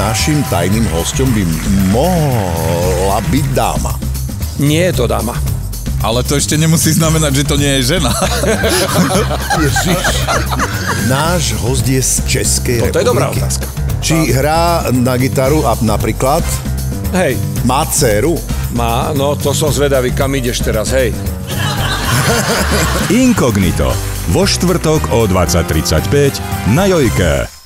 našim tajným hostom by mohla byť dáma. Nie je to dáma. Ale to ešte nemusí znamenať, že to nie je žena. Ježiš. Náš host je z Českej Toto republiky. To je dobrá otázka. Či hrá na gitaru a napríklad? Hej. Má dceru? Má, no to som zvedavý, kam ideš teraz, hej. Inkognito. Vo štvrtok o 20.35 na Jojke.